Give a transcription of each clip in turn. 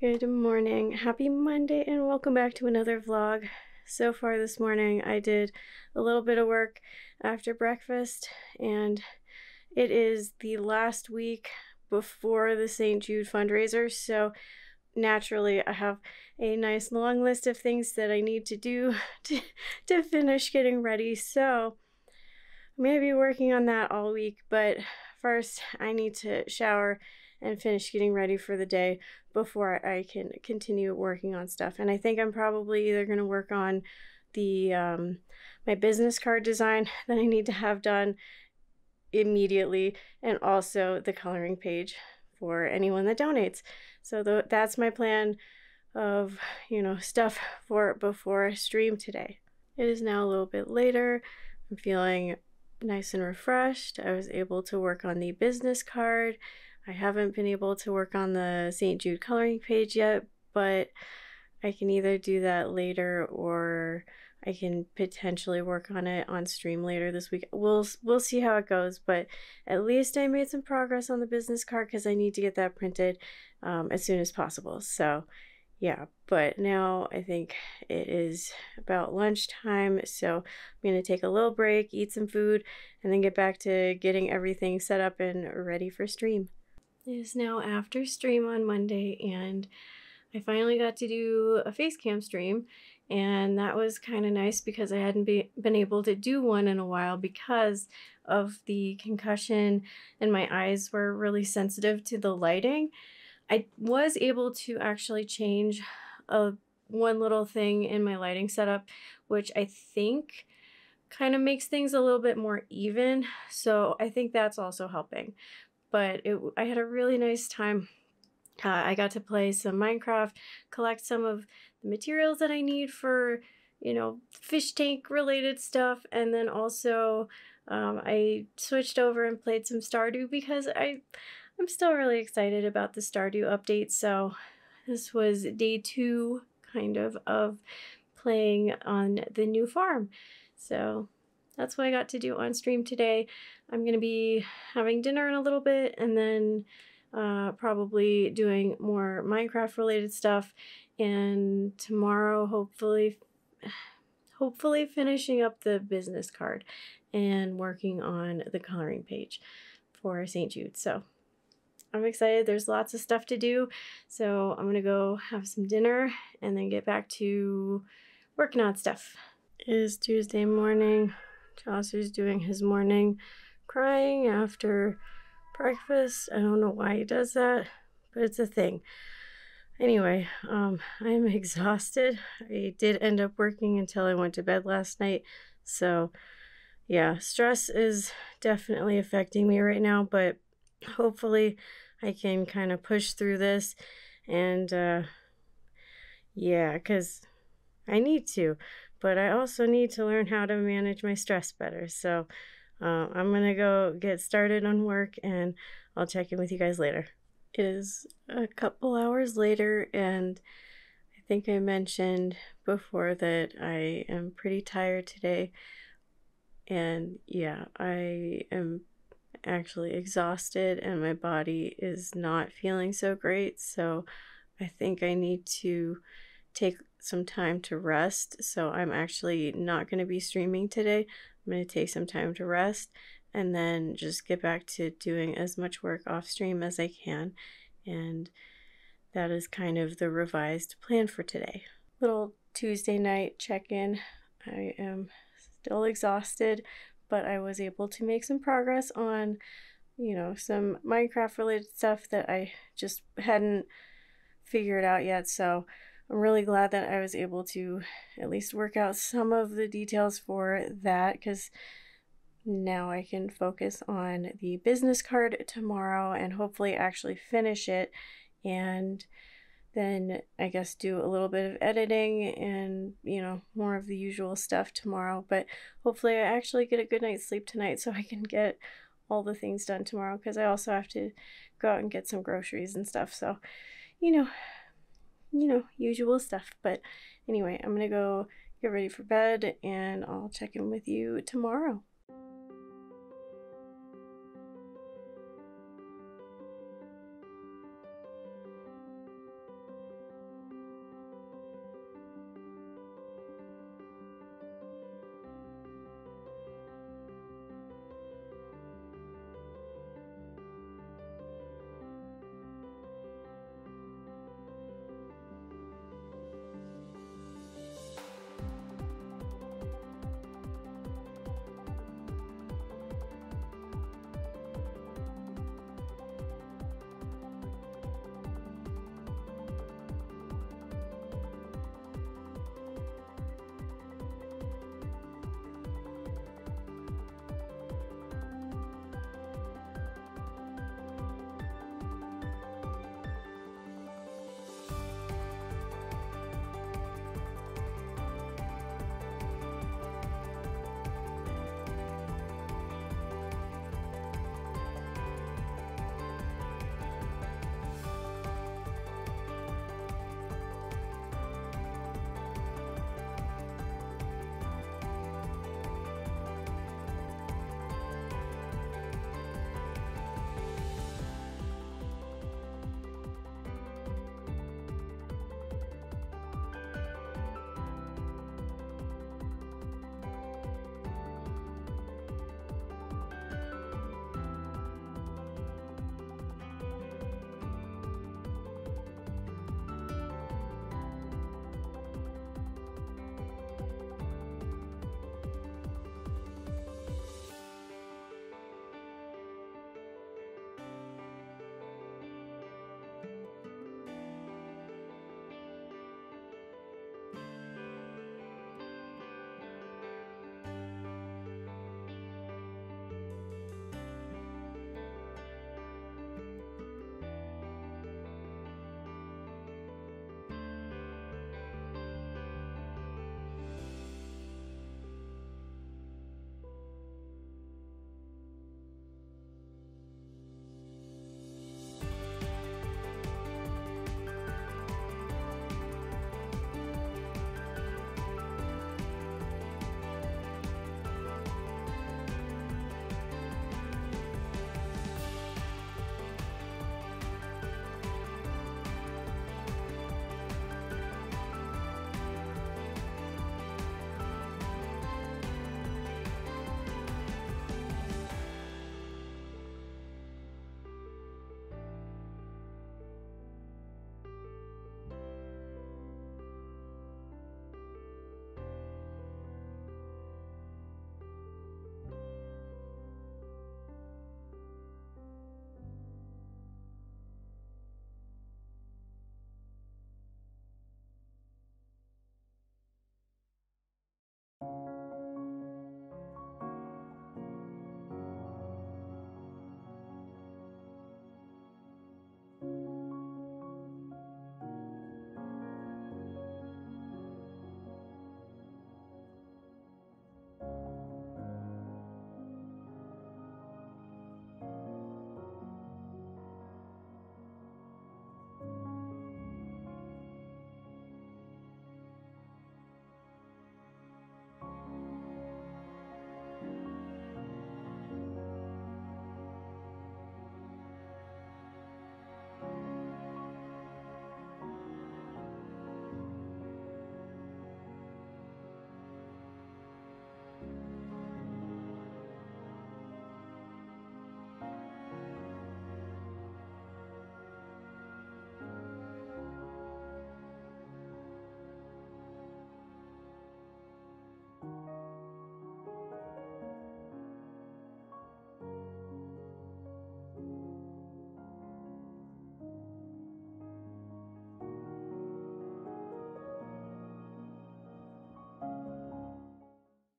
Good morning. Happy Monday and welcome back to another vlog. So far this morning I did a little bit of work after breakfast and it is the last week before the St. Jude fundraiser so naturally I have a nice long list of things that I need to do to, to finish getting ready so I'm going to be working on that all week but first I need to shower and finish getting ready for the day before I can continue working on stuff. And I think I'm probably either going to work on the um, my business card design that I need to have done immediately, and also the coloring page for anyone that donates. So th- that's my plan of you know stuff for before I stream today. It is now a little bit later. I'm feeling nice and refreshed. I was able to work on the business card I haven't been able to work on the St. Jude coloring page yet, but I can either do that later or I can potentially work on it on stream later this week. We'll we'll see how it goes, but at least I made some progress on the business card because I need to get that printed um, as soon as possible. So, yeah. But now I think it is about lunchtime, so I'm gonna take a little break, eat some food, and then get back to getting everything set up and ready for stream. It is now after stream on Monday, and I finally got to do a face cam stream, and that was kind of nice because I hadn't be, been able to do one in a while because of the concussion, and my eyes were really sensitive to the lighting. I was able to actually change a one little thing in my lighting setup, which I think kind of makes things a little bit more even. So I think that's also helping but it, I had a really nice time. Uh, I got to play some Minecraft, collect some of the materials that I need for, you know, fish tank related stuff, and then also um, I switched over and played some Stardew because I, I'm still really excited about the Stardew update. So this was day two, kind of, of playing on the new farm. So that's what I got to do on stream today. I'm going to be having dinner in a little bit and then uh, probably doing more Minecraft related stuff. And tomorrow, hopefully, hopefully finishing up the business card and working on the coloring page for St. Jude. So I'm excited. There's lots of stuff to do. So I'm going to go have some dinner and then get back to working on stuff. It is Tuesday morning. Chaucer's doing his morning crying after breakfast. I don't know why he does that, but it's a thing. Anyway, um, I'm exhausted. I did end up working until I went to bed last night. So, yeah, stress is definitely affecting me right now, but hopefully I can kind of push through this and, uh, yeah, because I need to but I also need to learn how to manage my stress better. So uh, I'm going to go get started on work and I'll check in with you guys later. It is a couple hours later, and I think I mentioned before that I am pretty tired today. And yeah, I am actually exhausted, and my body is not feeling so great. So I think I need to take some time to rest. So I'm actually not going to be streaming today. I'm going to take some time to rest and then just get back to doing as much work off stream as I can. And that is kind of the revised plan for today. Little Tuesday night check in. I am still exhausted, but I was able to make some progress on, you know, some Minecraft related stuff that I just hadn't figured out yet. So I'm really glad that I was able to at least work out some of the details for that because now I can focus on the business card tomorrow and hopefully actually finish it and then I guess do a little bit of editing and you know more of the usual stuff tomorrow. But hopefully I actually get a good night's sleep tonight so I can get all the things done tomorrow because I also have to go out and get some groceries and stuff. So you know you know, usual stuff. But anyway, I'm going to go get ready for bed and I'll check in with you tomorrow.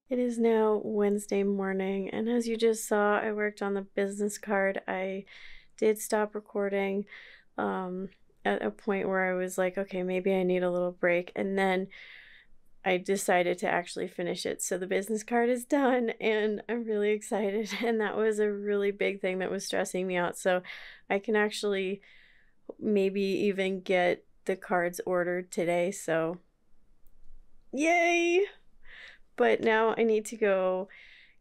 It is now Wednesday morning, and as you just saw, I worked on the business card. I did stop recording um, at a point where I was like, okay, maybe I need a little break. And then I decided to actually finish it. So the business card is done, and I'm really excited. And that was a really big thing that was stressing me out. So I can actually maybe even get the cards ordered today. So, yay! But now I need to go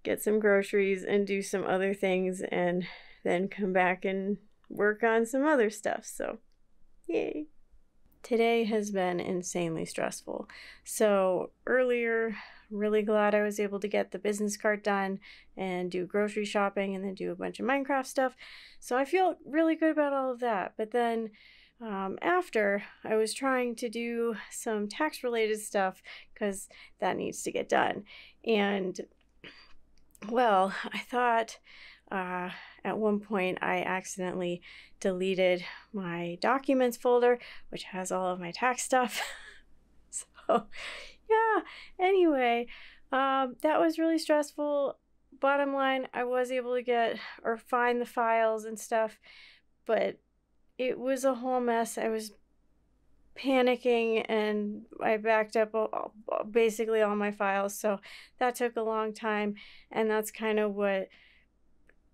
get some groceries and do some other things and then come back and work on some other stuff. So, yay. Today has been insanely stressful. So, earlier, really glad I was able to get the business card done and do grocery shopping and then do a bunch of Minecraft stuff. So, I feel really good about all of that. But then, um, after I was trying to do some tax related stuff because that needs to get done. And well, I thought uh, at one point I accidentally deleted my documents folder, which has all of my tax stuff. so, yeah, anyway, um, that was really stressful. Bottom line, I was able to get or find the files and stuff, but it was a whole mess. I was panicking and I backed up all, basically all my files. So that took a long time. And that's kind of what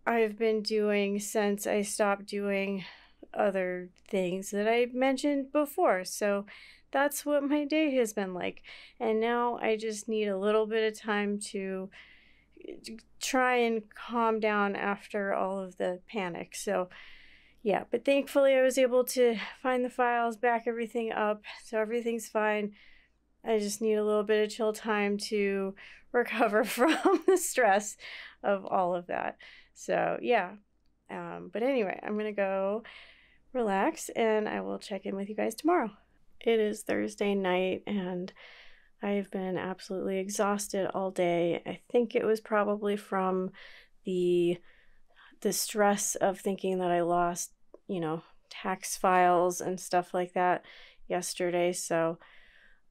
I've been doing since I stopped doing other things that I mentioned before. So that's what my day has been like. And now I just need a little bit of time to try and calm down after all of the panic. So yeah, but thankfully I was able to find the files, back everything up, so everything's fine. I just need a little bit of chill time to recover from the stress of all of that. So, yeah. Um, but anyway, I'm going to go relax and I will check in with you guys tomorrow. It is Thursday night and I've been absolutely exhausted all day. I think it was probably from the the stress of thinking that I lost, you know, tax files and stuff like that yesterday. So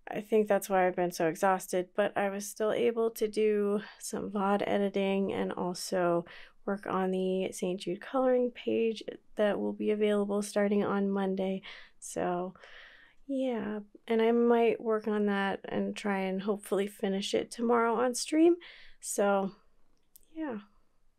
I think that's why I've been so exhausted, but I was still able to do some VOD editing and also work on the St. Jude coloring page that will be available starting on Monday. So, yeah, and I might work on that and try and hopefully finish it tomorrow on stream. So, yeah,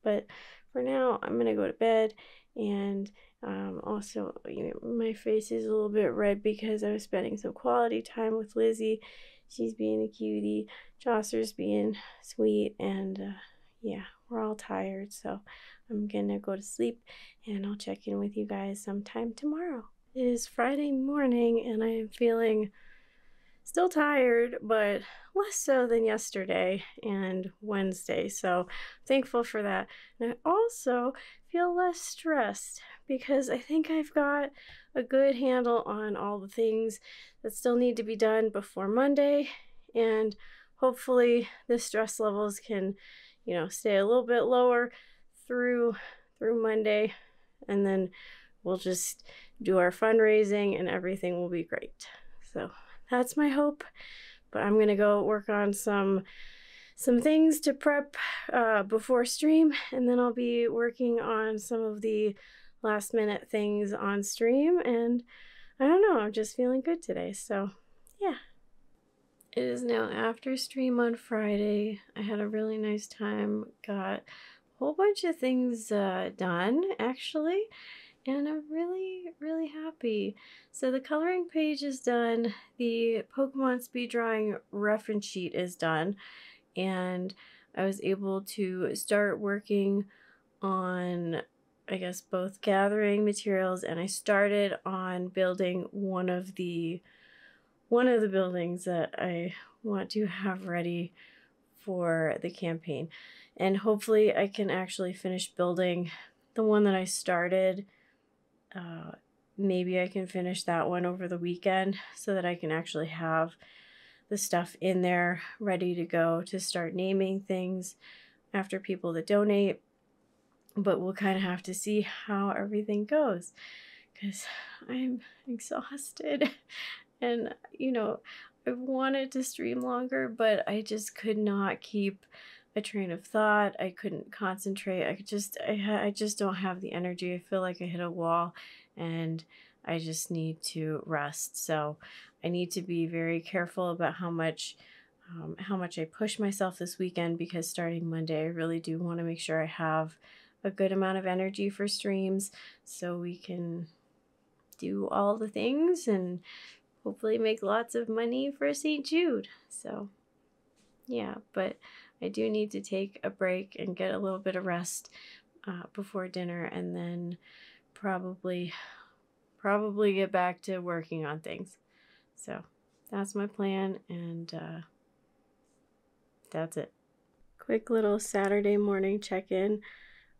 but for now, I'm gonna go to bed and um, also, you know, my face is a little bit red because I was spending some quality time with Lizzie. She's being a cutie, Chaucer's being sweet, and uh, yeah, we're all tired. So I'm gonna go to sleep and I'll check in with you guys sometime tomorrow. It is Friday morning and I am feeling still tired, but less so than yesterday and Wednesday. So thankful for that. And I also feel less stressed because I think I've got a good handle on all the things that still need to be done before Monday. And hopefully the stress levels can, you know, stay a little bit lower through through Monday and then we'll just do our fundraising and everything will be great. So that's my hope. But I'm gonna go work on some some things to prep uh, before stream, and then I'll be working on some of the last minute things on stream. And I don't know, I'm just feeling good today. So yeah. It is now after stream on Friday. I had a really nice time. Got a whole bunch of things uh, done actually and I'm really, really happy. So the coloring page is done, the Pokemon speed drawing reference sheet is done, and I was able to start working on, I guess, both gathering materials, and I started on building one of the one of the buildings that I want to have ready for the campaign. And hopefully I can actually finish building the one that I started uh, maybe I can finish that one over the weekend so that I can actually have the stuff in there ready to go to start naming things after people that donate. But we'll kind of have to see how everything goes because I'm exhausted. And, you know, I wanted to stream longer, but I just could not keep a train of thought. I couldn't concentrate. I just I I just don't have the energy. I feel like I hit a wall and I just need to rest. So I need to be very careful about how much um, how much I push myself this weekend because starting Monday, I really do want to make sure I have a good amount of energy for streams so we can do all the things and hopefully make lots of money for St. Jude. So, yeah, but I do need to take a break and get a little bit of rest uh, before dinner and then probably probably get back to working on things. So, that's my plan and uh that's it. Quick little Saturday morning check in.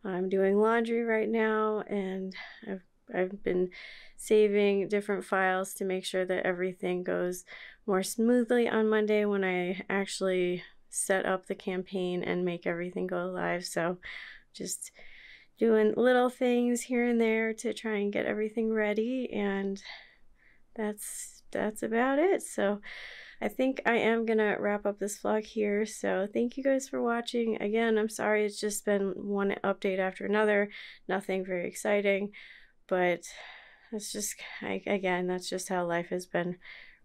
I'm doing laundry right now and I've I've been saving different files to make sure that everything goes more smoothly on Monday when I actually set up the campaign and make everything go live. So just doing little things here and there to try and get everything ready and that's that's about it. So I think I am going to wrap up this vlog here. So thank you guys for watching. Again, I'm sorry it's just been one update after another. Nothing very exciting. But that's just, I, again, that's just how life has been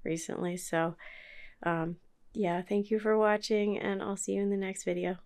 recently. So um, yeah, thank you for watching and I'll see you in the next video.